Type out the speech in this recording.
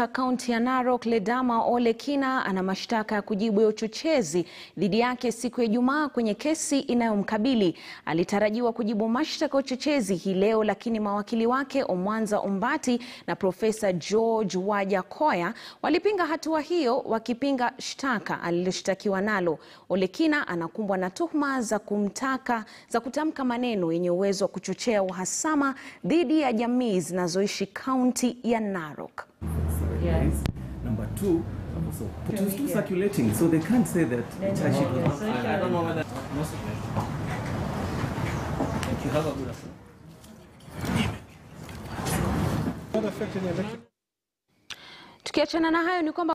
Kaunti ya Narok Ledama Ole Kina ana mashtaka ya kujibu ya uchochezi dhidi yake siku ya Ijumaa kwenye kesi inayomkabili. Alitarajiwa kujibu mashtaka ya uchochezi hii leo, lakini mawakili wake Omwanza Ombati na Profesa George Wajakoya walipinga hatua hiyo, wakipinga shtaka aliloshtakiwa nalo. Ole Kina anakumbwa na tuhuma za kumtaka za kutamka maneno yenye uwezo wa kuchochea uhasama dhidi ya jamii zinazoishi kaunti ya Narok. Yes. Number two, so it was too circulating, so they can't say that the no, no, not. I don't know whether. Thank you. Have a good afternoon. Tukiachana na hayo ni kwamba